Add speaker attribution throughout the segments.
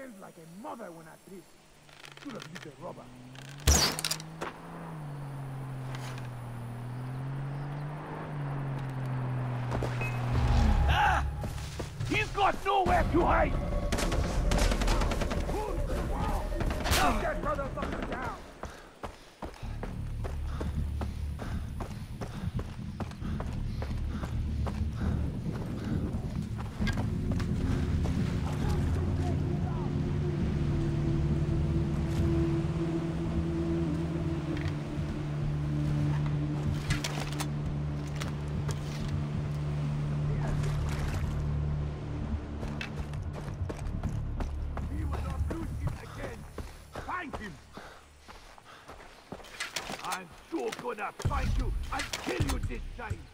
Speaker 1: smells like a mother when I piss. Should have used a rubber. Ah! He's got nowhere to hide! Gonna find you I'll kill you this time.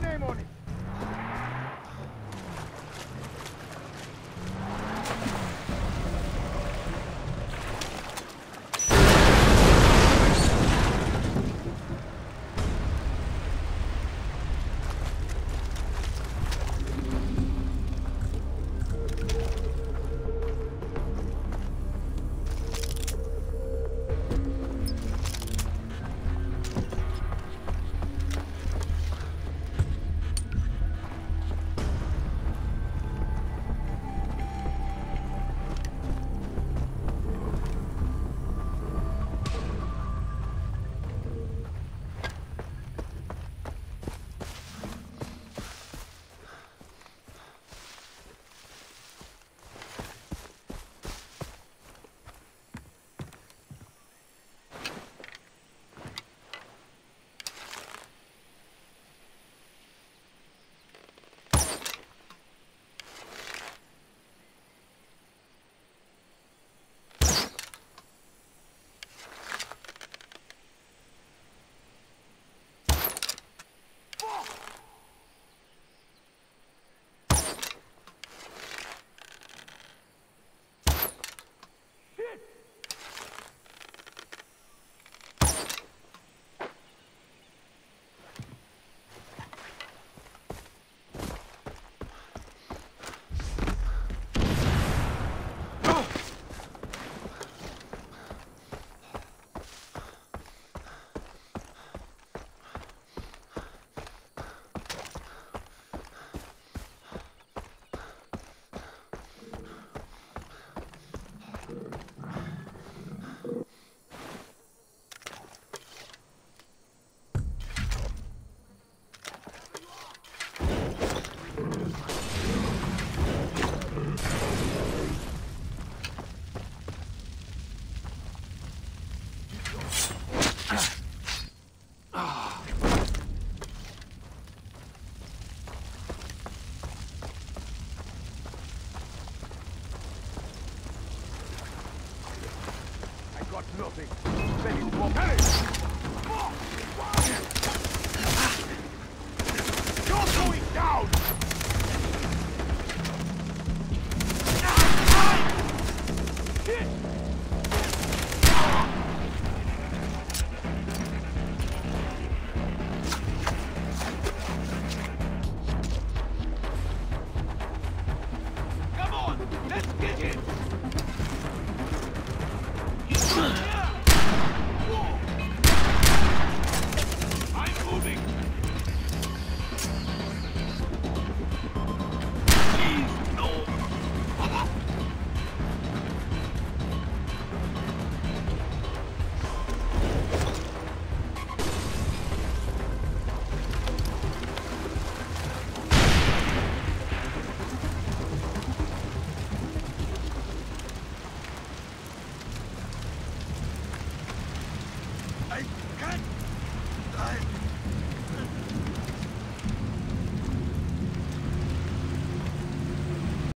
Speaker 1: Name on it! Ready to walk. Hey!